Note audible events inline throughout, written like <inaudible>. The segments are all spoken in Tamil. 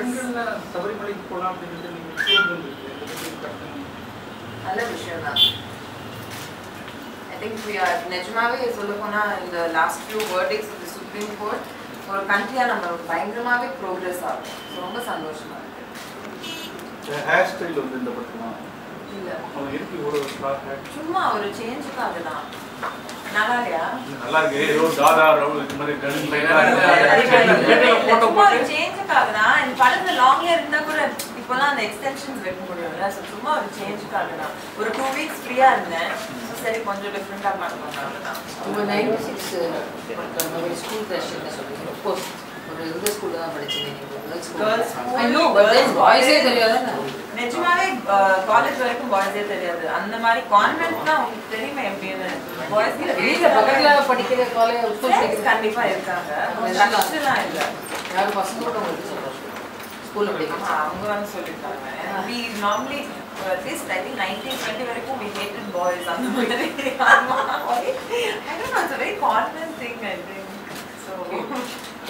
பெண்கள்ல சபரிமலைக்கு போகலாம் அப்படின்றது நல்ல விஷயம் தான். ஐ திங்க் வி ஆர் நிஜமாவே சொல்ல போனா இந்த last few verdicts of supreme court ஒரு கண்ட்ரியா நம்ம பயங்கரமாவே ப்ரோக்ரஸ் ஆகும். ரொம்ப சந்தோஷமா இருக்கு. ஹேர் ஸ்டைல் வந்து இந்த இல்ல. சும்மா ஒரு சேஞ்சுக்காக தான் நல்லா இருக்கு ஏதோ தாதா ரவுல் இந்த மாதிரி கன் photo சும்மா ஒரு போட்டு. சேஞ்சுக்காக தான் இந்த படத்துல லாங்ல இருந்தா கூட இப்போலாம் அந்த எக்ஸ்டென்ஷன்ஸ் வைக்க முடியும்ல சும்மா ஒரு சேஞ்சுக்காக தான் ஒரு டூ வீக்ஸ் ஃப்ரீயா இருந்தேன். So, சரி கொஞ்சம் டிஃப்ரெண்டா பண்ணலாம் அவ்வளவுதான் உங்க நைன்டி சிக்ஸ் ஒரு ஸ்கூல் கிரஷ் என்ன சொல்றீங்க அஃப்கோர்ஸ் ஒரு இந்த ஸ்கூல்ல தான் படிச்சீங்க நீங்க girls Girls school school, I know but then girls பாய்ஸே college. தெரியாதுன்னு நிஜமாவே காலேஜ் வரைக்கும் பாய்ஸே தெரியாது அந்த மாதிரி கான்வென்ட் தான் உங்களுக்கு தெரியுமா எப்படின்னு பாய்ஸ் வீட்ல பக்கத்துல படிக்கிற காலேஜ் ஸ்கூல் படிக்கிற கண்டிப்பா இருக்காங்க அதெல்லாம் ரஷ்லாம் இல்ல யாரும் பசங்க கூட உங்களுக்கு சொல்றோம் ஸ்கூல்ல ஆமா, படிக்கிற அவங்க வந்து சொல்லிருக்காங்க we normally at least I think 1920 வரைக்கும் we hated boys அந்த மாதிரி <laughs> ஆமா I don't know it's a very common thing I think so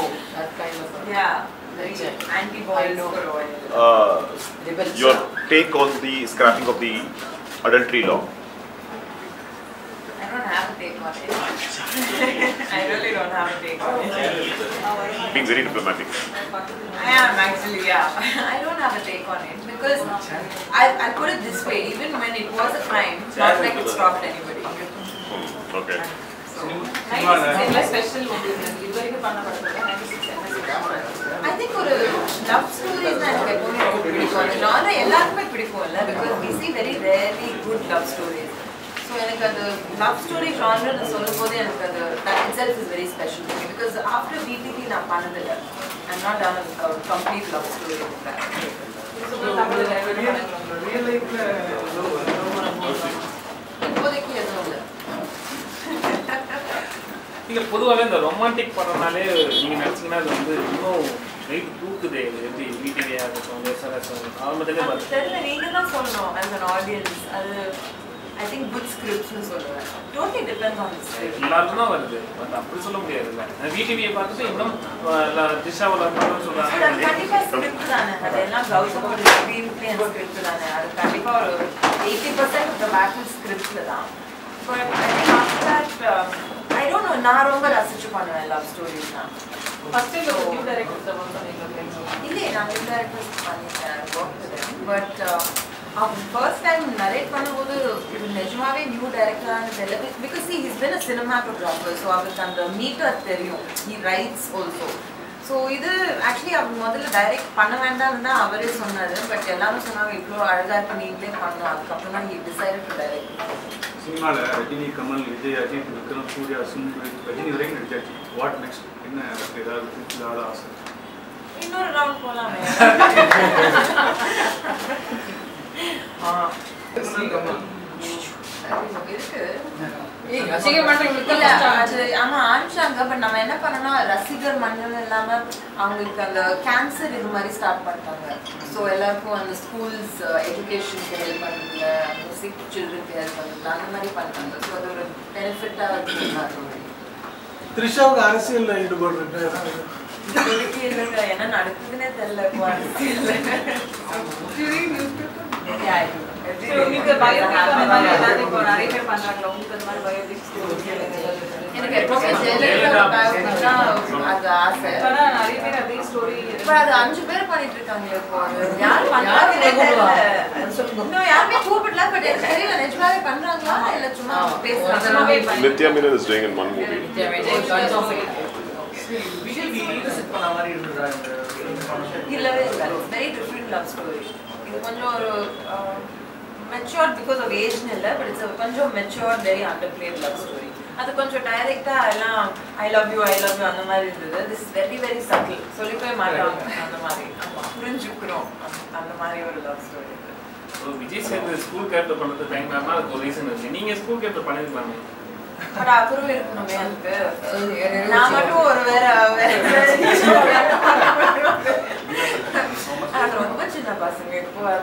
oh that kind of yeah very Right. anti boys I know. for a while Uh, rebels your take on the scrapping of the adultery law? I don't have a take on it <laughs> I really don't have a take on it Being very diplomatic. I am actually, yeah. <laughs> I don't have a take on it because I, I put it this way, even when it was a crime, it's not like it stopped anybody. Hmm, okay. So, சினிமால ஸ்பெஷல் உங்களுக்கு இது வரைக்கும் பண்ண படத்துல I think ஒரு love stories தான் எனக்கு எப்பவுமே ரொம்ப பிடிக்கும் அந்த genre எல்லாருக்குமே பிடிக்கும்ல because we see very rarely good love stories. So எனக்கு அது லவ் ஸ்டோரி ஜான்ர்னு சொல்லும் போது எனக்கு அது itself is very special to me. Because after BTT நான் பண்ணதில்லை. Love story with that. Real லைஃப்ல இப்போதைக்கு எதுவும் இல்லை. இல்ல பொதுவாகவே இந்த ரொமான்டிக் படம்னாலே நீங்க நினைச்சீங்கன்னா அது வந்து இன்னும் வெயிட் தூக்குது. எப்படி வீட்டிலேயே இருக்கட்டும் ஆரம்பத்திலே தெரியல. நீங்க தான் சொல்லணும் an audience. அது ஐ திங்க் குட் ஸ்கிரிப்ட்ஸ்னு சொல்லுவேன். Totally depends on the script எல்லாருக்கும் தான் வருது. பட் அப்படி சொல்ல முடியாதுல்ல. விடிவியை பார்த்துட்டு இன்னும் திஷாவில் படம்னு அது சொல்றாங்க. கண்டிப்பா ஸ்கிரிப்ட் தானே. அதெல்லாம் கௌதமோட ஸ்க்ரீன் பிளே அண்ட் ஸ்கிரிப்ட் தானே. அது கண்டிப்பா ஒரு eighty percent of the battle ஸ்கிரிப்ட்ல தான். But I think after that I don't know நான் ரொம்ப ரசிச்சு பண்ணுவேன் லவ் ஸ்டோரிஸ் தான் ஃபர்ஸ்ட் டைம் ஒரு நியூ டைரக்டர் வந்து நீங்க இல்லையே நான் நியூ டேரக்டர்ஸ் பண்ணிட்டேன் ஒர்க் பட் அவங்க ஃபர்ஸ்ட் டைம் நரேட் பண்ணும்போது இது நிஜமாவே நியூ டேரக்டரானு தெரியல. Because see he's been a cinematographer so அவருக்கு அந்த மீட்டர் தெரியும். ஹி ரைட்ஸ் ஆல்சோ ஸோ இது ஆக்சுவலி அவர் முதல்ல டைரக்ட் பண்ண வேண்டாம்னு தான் அவரே சொன்னார். பட் எல்லாரும் சொன்னாங்க இவ்வளோ அழகாக இருக்கு நீங்களே பண்ணணும் அதுக்கப்புறம் தான் ஹி டிசைட் டு டைரக்ட் சினிமால ரஜினி கமல் விஜய் அஜித் விக்ரம் சூர்யா சுந்தர் ரஜினி வரைக்கும் நடிச்சாச்சு. வாட் நெக்ஸ்ட் என்ன ஏதாவது குறிப்பிடாத ஆசை? இன்னொரு ரவுண்ட் போகலாமே <laughs> நம்ம என்ன பண்ணோம்னா ரசிகர் மன்றம் இல்லாம அவங்களுக்கு அந்த கேன்சர் இது மாதிரி ஸ்டார்ட் பண்ணிட்டாங்க ஸோ எல்லாருக்கும் அந்த ஸ்கூல்ஸ் எஜுகேஷனுக்கு ஹெல்ப் அந்த சிக் சில்ட்ரனுக்கு ஹெல்ப் அந்த மாதிரி பண்ணிட்டாங்க ஸோ அது ஒரு பெனிஃபிட்டாக இருக்கு த்ரிஷாவுக்கு என்ன நடக்குதுன்னே தெரியல அரசியல்ல Yeah, I do. Every day. நீங்க பயோபிக் அந்த மாதிரி ஏதாவது இப்போ நிறைய பேர் பண்றாங்களா உங்களுக்கு அந்த மாதிரி பயோபிக்ஸ் எனக்கு எப்பவுமே ஜெயலலிதா biopic தான் அது ஆசை ஆனா நிறைய பேர் அதே ஸ்டோரி இப்ப அது அஞ்சு பேர் பண்ணிட்டு இருக்காங்க இப்போ அது யார் பண்றாங்கன்னே தெரியல இன்னும் யாருமே கூப்பிடல பட் எனக்கு தெரியல நிஜமாவே பண்றாங்களா இல்ல சும்மா பேசுறாங்களா Nitya Menon is doing in one movie. விஷயம் ரீவிசிட் பண்ண மாதிரி இருந்ததா இந்த படம் இல்லவே இல்லை வெரி டிஃப்ரெண்ட் லவ் ஸ்டோரி இது கொஞ்சம் ஒரு மெச்சூர்ட் பிகாஸ் ஆஃப் ஏஜ்னு இல்லை பட் இட்ஸ் கொஞ்சம் matured very under played love story அது கொஞ்சம் டைரக்டாக எல்லாம் I love you I love you அந்த மாதிரி இருந்தது. திஸ் வெரி வெரி சட்டில் சொல்லிக்கவே மாட்டாங்க. அந்த மாதிரி. ஆமா, புரிஞ்சுக்கிறோம். அந்த- மாதிரி ஒரு லவ் ஸ்டோரி விஜய் சேர்ந்து ஸ்கூல் கேரக்டர் டைம் ஆகுனா அதுக்கு ஒரு ரீசன் இருக்கு? நீங்க ஸ்கூல் கேரக்டர் பண்ணிருக்கலாமே பட் அவரும் இருக்கணுமே அதுக்கு. நான் மட்டும் ஒரு வேற வேற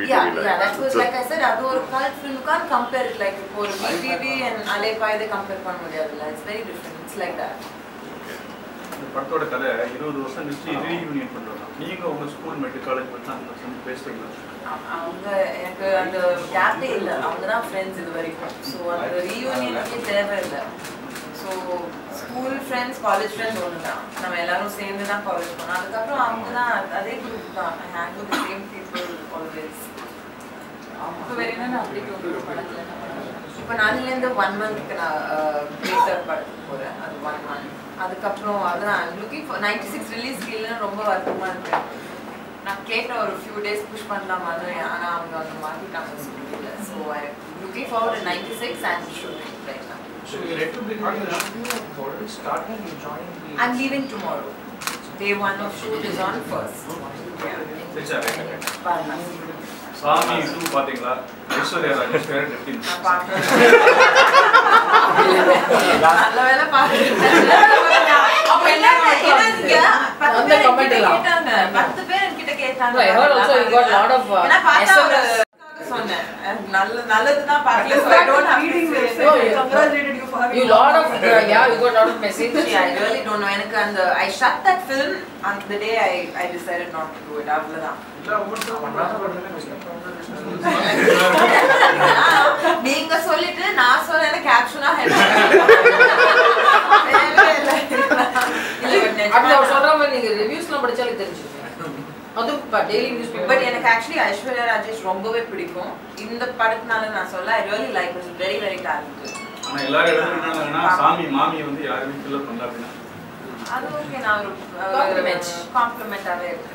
Yeah, yeah, that was So- like I said, அது ஒரு cult film. You can't compare it like இப்போ ஒரு VTV and அலைப்பா இதை compare பண்ண முடியாதுல்ல. It's very different. It's like that. இந்த படத்தோட கதை இருபது வருஷம் கழிச்சு ரீயூனியன் பண்ணுறோம் நீங்க உங்க ஸ்கூல் மெட்டு காலேஜ் மட்டும் அந்த வந்து பேசுறீங்களா? அவ- அவங்க எனக்கு அந்த கேப்பே இல்லை. அவங்க தான் ஃப்ரெண்ட்ஸ் இது வரைக்கும். ஸோ அந்த ரீயூனியனுக்கே தேவையில்லை so school friends college friends ஒன்று தான். நம்ம எல்லாரும் சேர்ந்து தான் காலேஜ் போனோம். அதுக்கப்புறம் அவங்க தான் அதே குரூப் தான். Hang with same people always இப்போ வேற என்னென்ன அப்டேட் உங்களுக்கு படத்துல என்ன படம்? இப்போ நாளையிலேருந்து ஒன் மந்த்க்கு நான் கிரேட்டர் படத்துக்கு போகிறேன் அது ஒன் மந்த் அதுக்கப்புறம் அதான் looking for ninety six release இல்லைன்னு ரொம்ப வருத்தமாக இருக்கு நான் கேட்ட ஒரு ஃபியூ டேஸ் புஷ் பண்ணலாமான்னு ஆனால் அவங்க அங்கே மாற்றிட்டாங்க சொல்லிட்டு so I looking forward ninety six and shooting right the... I'm leaving tomorrow. Day one of shoot is on first. Saamy two பாத்தீங்களா ஐஸ்வர்யா ராஜேஷ் வேற எப்படி. நல்ல ஏன்னா இங்க பத்து பேர் என்கிட்ட. கேட்டாங்க. நல்லதுதான் பார்க்கல. So I don't have to say. No, you- Congratulated you lot of uh, yeah, you got lot of messages. Yeah, I really don't know. எனக்கு அந்த I shut that film on the day I I decided not to do it. அவ்வளவுதான். <laughs> நீங்க சொல்லிட்டு நான் சொல்ல கேப்ஷனா <laughs> அப்படி அவர் சொல்ற மாதிரி நீங்க ரிவ்யூஸ்லாம் படிச்சாலே தெரிஞ்சுக்கணும் அதுவும் டெய்லி நியூஸ் பட் எனக்கு ஆக்சுவலி ஐஸ்வர்யா ராஜேஷ் ரொம்பவே பிடிக்கும் இந்த படத்தினால நான் சொல்ல I really like is very very talented ஆனா எல்லாரும் எழுதுனாங்கன்னா சாமி மாமி வந்து யாருமே ஃபில்லப் பண்ணல அப்படின்னா அது ஓகே நான் ஒரு Compliment. காம்ப்ளிமெண்டாவே இருக்கு